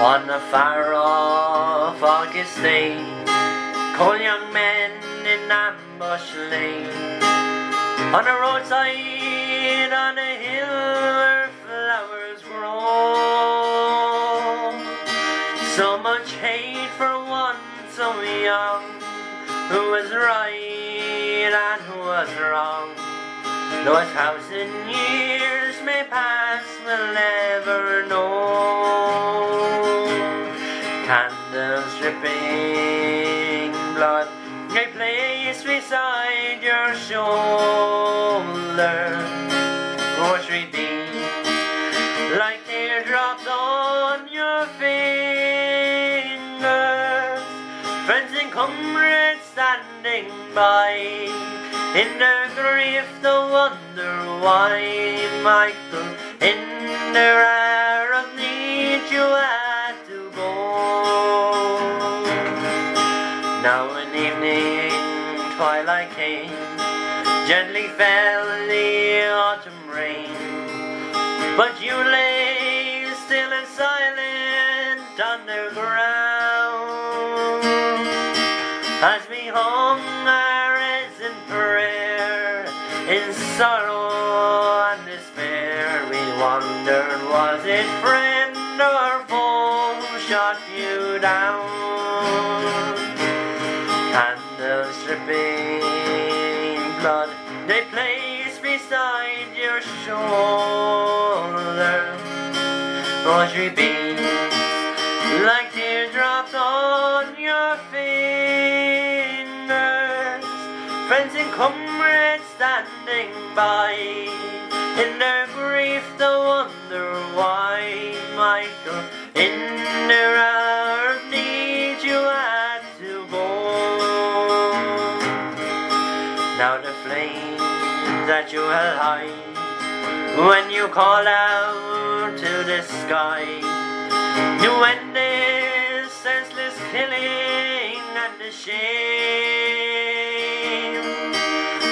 On the far off August day, cold young men in ambush lay. On the roadside, on a hill where flowers grow. So much hate for one so young, who was right and who was wrong. Though a thousand years may pass, we'll never know. Candles dripping blood, they place beside your shoulder. Rosary beads like teardrops on your fingers. Friends and comrades standing by. In their grief, they wonder why, Michael, in their hour of need, you had Now an evening twilight came, gently fell the autumn rain, but you lay still and silent underground as we hung our heads in prayer, in sorrow and despair. We wondered, was it friend or foe shot you down? Candles dripping blood, they place beside your shoulder. Rosary beads like teardrops on your fingers. Friends and comrades standing by. In their grief, they wonder why, Michael, in Now the flames that you held high, when you call out to the sky, you end this senseless killing and the shame.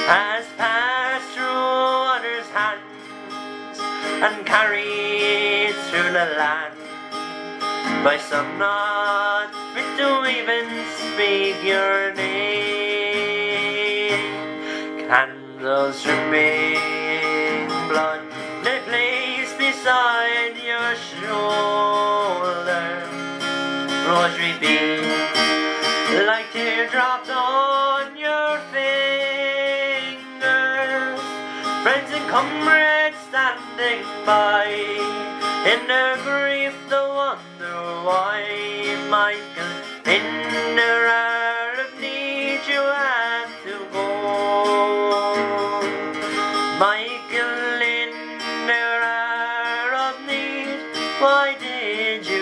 Has passed through others' hands and carried through the land. By some not fit to even speak your name. Candles dripping blood, they place beside your shoulder. Rosary beads like teardrops on your fingers. Friends and comrades standing by. In their grief, they wonder why Michael Why did you?